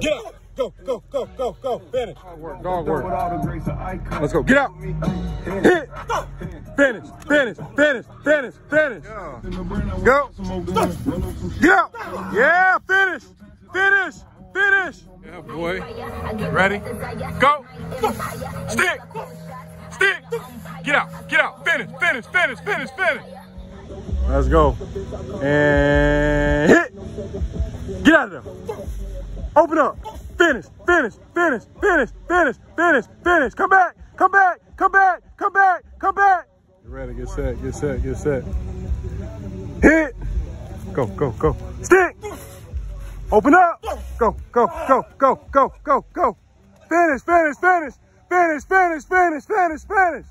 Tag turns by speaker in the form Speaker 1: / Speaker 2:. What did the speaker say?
Speaker 1: Get out. Go, go, go, go, go. Finish.
Speaker 2: Dog work, dog work.
Speaker 3: Let's
Speaker 2: Let's go. Get out.
Speaker 1: Hit. Finish, finish, finish, finish, finish.
Speaker 2: Go.
Speaker 1: Get out. Yeah, finish, finish, finish.
Speaker 2: Yeah, boy. Ready? Go. Stick. Stick. Get out. Get out. Finish, finish, finish, finish, finish.
Speaker 1: Let's go. And hit. Out of there. Open up. Finish, finish, finish, finish, finish, finish, finish. Come back, come back, come back, come back, come back. Get ready, get set, get set, get set. Hit. Go, go, go. Stick. Open up. Go, go, go, go, go, go, go. Finish, finish, finish, finish, finish, finish, finish, finish.